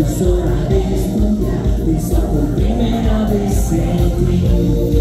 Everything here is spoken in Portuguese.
Pensou na vez, pensar com primeira vez sempre